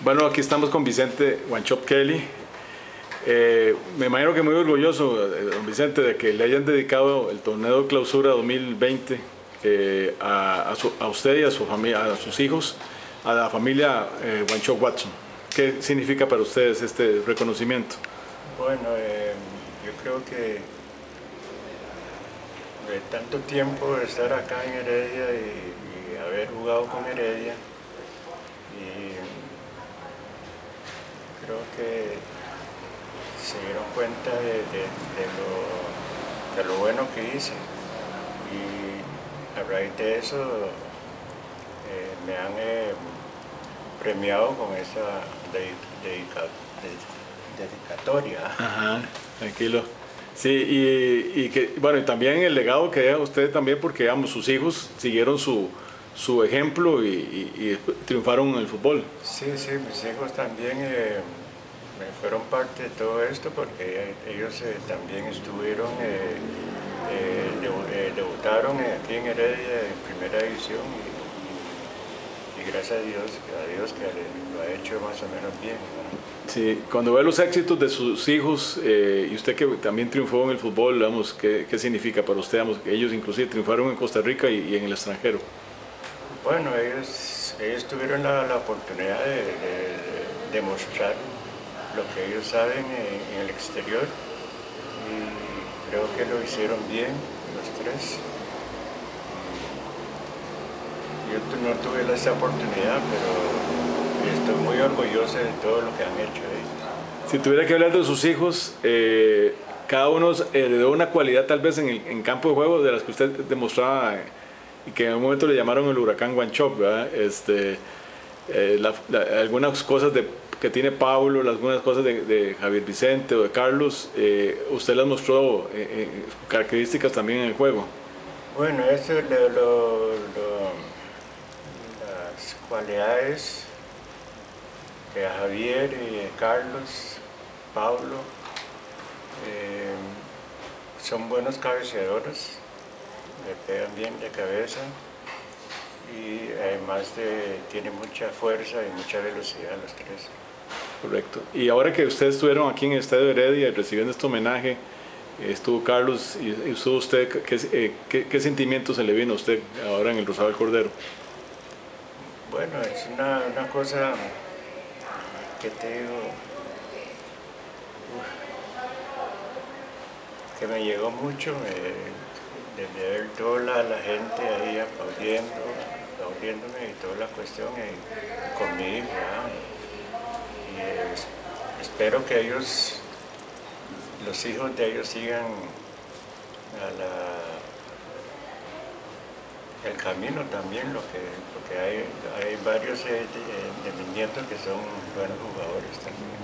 Bueno, aquí estamos con Vicente Wanchop Kelly. Eh, me imagino que muy orgulloso, eh, don Vicente, de que le hayan dedicado el torneo de clausura 2020 eh, a, usted y a, su familia, a sus hijos, a la familia Wanchop Watson. ¿Qué significa para ustedes este reconocimiento? Bueno, yo creo que de tanto tiempo estar acá en Heredia y, y haber jugado con Heredia, creo que se dieron cuenta de, lo, bueno que hice y a raíz de eso eh, me han eh, premiado con esa dedicatoria. Ajá, tranquilo. Sí, y, que, bueno, y también el legado que deja usted también, porque digamos, sus hijos siguieron su, su ejemplo y, triunfaron en el fútbol. Sí, sí, mis hijos también eh, fueron parte de todo esto porque ellos eh, también estuvieron, eh, debutaron aquí en Heredia en primera división y, gracias a Dios, a Dios que lo ha hecho más o menos bien. Sí, cuando ve los éxitos de sus hijos y usted que también triunfó en el fútbol, vamos, ¿qué, ¿qué, significa para usted? Vamos, ellos inclusive triunfaron en Costa Rica y en el extranjero. Bueno, ellos, ellos tuvieron la, oportunidad de, demostrar lo que ellos saben en, el exterior y creo que lo hicieron bien los tres. Yo no tuve esa oportunidad, pero estoy muy orgulloso de todo lo que han hecho ellos. Si tuviera que hablar de sus hijos, eh, cada uno heredó una cualidad tal vez en el en campo de juego de las que usted demostraba y que en un momento le llamaron el huracán Guanchoc, ¿verdad? Este, eh, algunas cosas de, que tiene Pablo, algunas cosas de, Javier Vicente o de Carlos, eh, usted las mostró eh, características también en el juego. Bueno, eso lo, las cualidades de Javier y Carlos, Pablo, son buenos cabeceadores le pegan bien de cabeza y además de, tiene mucha fuerza y mucha velocidad los tres. Correcto. Y ahora que ustedes estuvieron aquí en el Estadio Heredia recibiendo este homenaje, estuvo Carlos y estuvo usted, ¿qué, eh, qué, sentimiento se le vino a usted ahora en el Rosado del Cordero? Bueno, es una, una cosa que te digo, que me llegó mucho, de ver toda la, gente ahí aplaudiendo, aplaudiéndome y toda la cuestión conmigo. Y espero que ellos, los hijos de ellos sigan el camino también, lo que, porque hay, hay varios eh, de, mis nietos que son buenos jugadores también.